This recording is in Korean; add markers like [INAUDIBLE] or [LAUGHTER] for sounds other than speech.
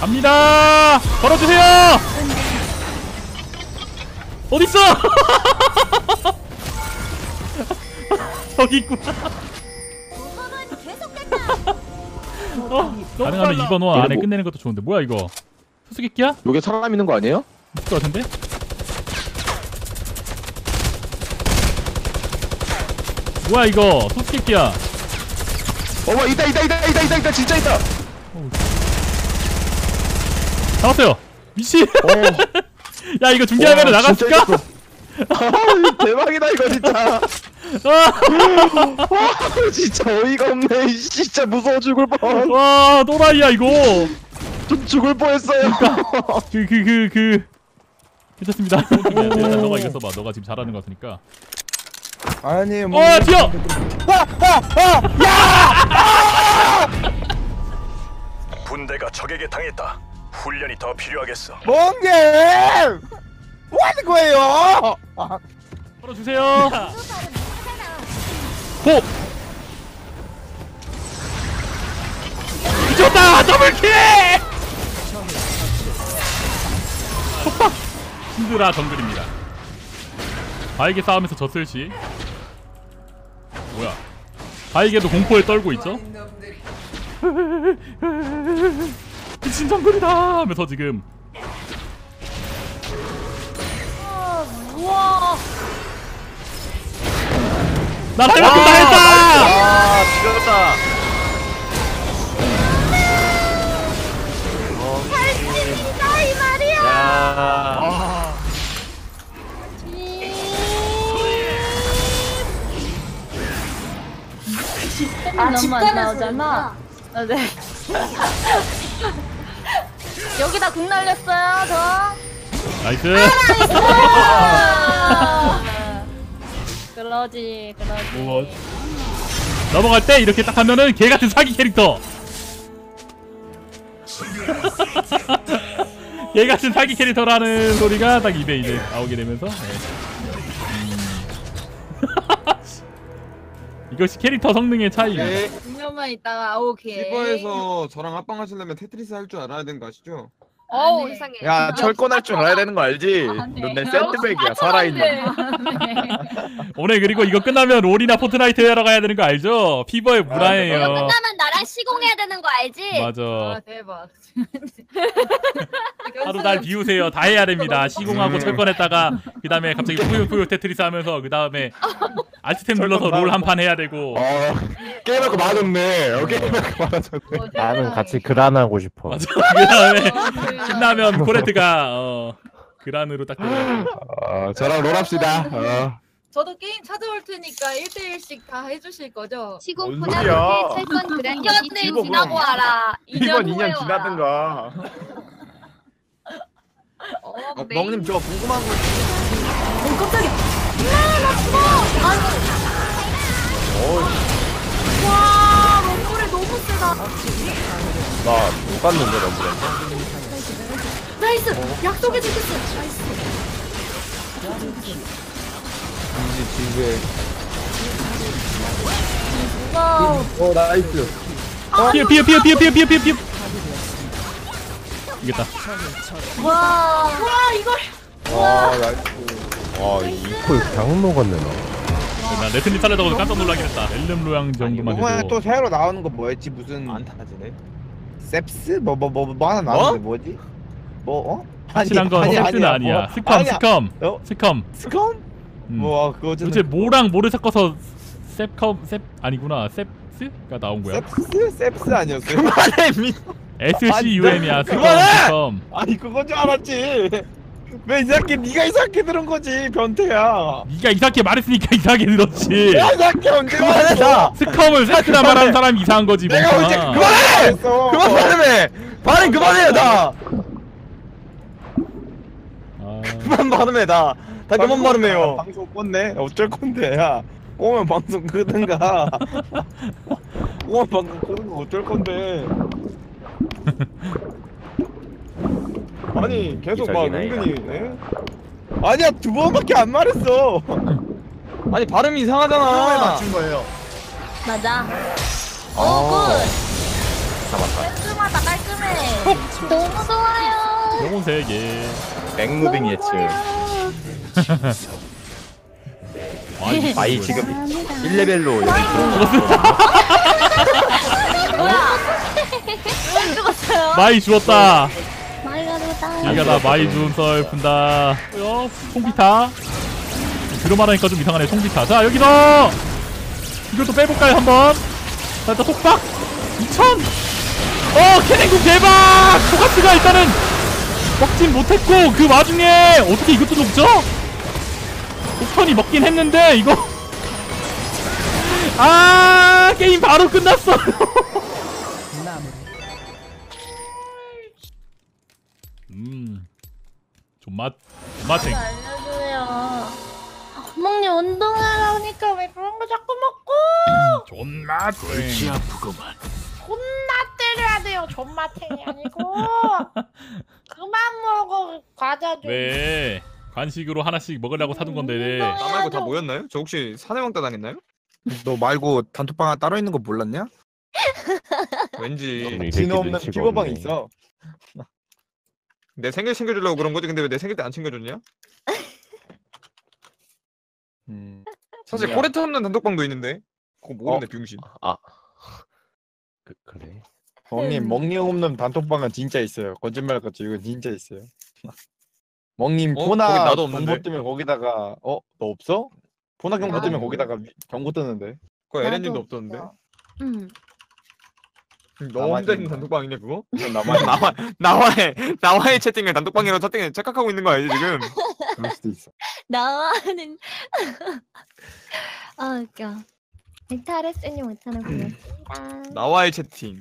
갑니다. 걸어주세요. 어디 있어? [LAUGHS] 저기 있구나. [LAUGHS] 어, 가능하면 2번 호 안에 뭐- 끝내는 것도 좋은데 뭐야 이거? 수수께끼야? 여기 사람 있는 거 아니에요? 있을 것 같은데? 뭐야 이거? 수수께끼야. 어머 있다 있다 있다 있다 있다 있다 진짜 있다. 잡았어요. 미친. 어. [LAUGHS] 야 이거 중계화면에 와, 나갔을까? [LAUGHS] 아, 대박이다 이거 진짜. 아, 와 진짜 어이가 없네. 진짜 무서워 죽을 뻔. 와 또라이야 이거. 좀 죽을 뻔했어요. 그 그 그 그. 괜찮습니다. 야, 내가 너가 이거 써봐. 너가 지금 잘하는 거 같으니까. 아니 뭐 어 튀어. 분대가 적에게 당했다. 훈련이 더 필요하겠어. 뭔 게 뭐 하는 거예요? 아, 걸어주세요. 호. 미쳤다 더블킬. 속박. 힘들아 정글입니다. 바에게 싸움에서 졌을 시. 뭐야? 바에게도 공포에 떨고 있죠? [LAUGHS] [LAUGHS] 미친 정글이다 하면서 지금 우와. 나랑 만큼 다 했다! 아 죽였다. 할진이다 이 말이야. 야. 아, 집단 나오잖아. 아, 네. [LAUGHS] 여기다 궁 날렸어요, 저. Nice! 아, [LAUGHS] 그러지, 그러지. 뭐, 넘어갈 때 이렇게 딱 하면은 개 같은 사기 캐릭터. [LAUGHS] 개 같은 사기 캐릭터라는 소리가 딱 입에 이제 나오게 되면서 네. 이것이 캐릭터 성능의 차이입니다. 네. 분명만 있다가 오케이. 피버에서 저랑 합방 하시려면 테트리스 할 줄 알아야 되는 거 아시죠? 어우 이상해. 야 철권할 줄 알아야 되는 거 알지? 네. 넌내 샌드백이야 살아있는. 오늘 그리고 이거 끝나면 롤이나 포트나이트 하러 가야 되는 거 알죠? 피버의 이거 문화예요. 끝나면 나랑 시공해야 되는 거 알지? 맞아. 대박. [LAUGHS] [LAUGHS] 하루 날 비우세요. 다 해야 됩니다. 시공하고 음. 철권했다가 그 다음에 갑자기 뿌요뿌요 테트리스 하면서 그 다음에 알트템 눌러서 롤 한 판 해야 되고 어 게임할 거 많았네. 어, 게임할 거 많아졌네. 나는 같이 그란하고 싶어. 맞아. 그 다음에 끝나면 코레트가 어 그란으로 딱 들어가요. 어 저랑 롤 합시다. 어. 저도 게임 찾아올 테니까 1대1씩 다 해주실 거죠? 뭔 소리야? 철권 그란 2년 이거 지나고 뭐야? 와라. 2번 2년 2년 지나든가. 어, 어, 멍님 저 궁금한 거. 와, 럼블이 너무 세다. 나못 갔는데 너무 나이스. 약속해 주겠어. 나이스. 집에 와우. 어 나이스 피어 피어 피어 피어 피어 피어 피어 피어. 이겼다. 와. 와, 이걸. 와 나이스 와 이코 그냥 녹았네 나. 나 레트님 살려다가 깜짝 놀라긴 했다. 엘름 로양 정도만 이번에 해도. 또 새로 나오는 거 뭐였지 무슨 안 타지네. 셉스 뭐 뭐 뭐 뭐 하나 나왔는데 뭐지? 뭐 어? 확실한 건 아니, 섹스는 아니야, 아니야. 뭐. 스컴 아니야. 스컴 어? 스컴. 스컴? 음. 뭐 그거 도대체 뭐랑 뭐를 섞어서 셉컴 셉 아니구나 셉스가 나온 거야. 셉스? 셉스 아니었어요? 그만해 미. SCUM이야 스컴 그만해! 스컴. 아니 그건 줄 알았지 왜 이상하게 네가 이상하게 들은 거지 변태야 네가 이상하게 말했으니까 이상하게 들었지. 야 이상하게 언제 말했어 스컴을 세트나 말하는 사람이 이상한 거지 내가 언제 멍청아. 그만해! 그만 발음해! 발음 그만해 나! 아, 그만 발음해 나! 다 그만 발음해요 방송 껐네? 어쩔 건데 야 꼬면 방송 끄든가 [LAUGHS] 꼬면 방송 끄든가 어쩔 건데 아니 계속 막 이기적이네, 은근히 예? 아니야 두 번밖에 안 말했어 아니 발음이 이상하잖아 맞춘 거예요 맞아. 어. 오, good. 깔끔하다 깔끔해. 너무 좋아요. 영혼 세개 맥무빙 예측. 아이, 아이 지금 감사합니다. 1레벨로 여기 왜 죽었어요? 마이 주었다. 마이가 좋다. 여기가 나 마이 주운 썰 푼다. 어, 송기타. 들어말하니까 좀 이상하네 송기타. 자 여기서 또 빼볼까요 한번? 자 일단 속박. 2000어 캐넨국 대박! 토가스가 일단은 먹진 못했고 그 와중에 어떻게 이것도 녹죠? 폭턴이 먹긴 했는데 이거 [LAUGHS] 아 게임 바로 끝났어 [LAUGHS] 음 존맛 존맛탱 알려줘요. 어머님 운동하라니까 왜 그런 거 자꾸 먹고? 존맛탱 존나 때려야 돼요. 존맛탱이 아니고 [LAUGHS] 그만 먹어 과자 좀. 왜 간식으로 하나씩 먹으려고 사둔 건데 네. 나 말고 다 모였나요? 저 혹시 사내왕따 당했나요? 너 말고 단톡방 따로 있는 거 몰랐냐? [LAUGHS] 왠지 우리 진호 새끼들 없는 치고 피버방이 없네. 있어 내 생일 챙겨주려고 그런 거지 근데 왜 내 생일 때 안 챙겨줬냐? 음. 사실 야. 코레트 없는 단톡방도 있는데 그거 모르네 병신 아 그, 그래. 멍님 멍님 없는 단톡방은 진짜 있어요. 거짓말 같죠? 이거 진짜 있어요. 멍님 어? 포나 거기 나도 없는데? 경고 뜨면 거기다가 어? 너 없어? 포나 경고 나도 뜨면 없는데? 거기다가 위- 경고 뜨는데. 그거 에렌님도 나도 없던데 없어. 응. 너 나만 혼자 있는 있는 단톡방이냐 그거? [LAUGHS] 나만 나와 나와의 나와의 채팅을 단톡방이라고 채팅 착각하고 있는 거 알지 지금? [LAUGHS] 그럴 수도 있어. 나와는 [LAUGHS] 아 웃겨. 넥타레스님 오찬을 보냈습니다. 나와의 채팅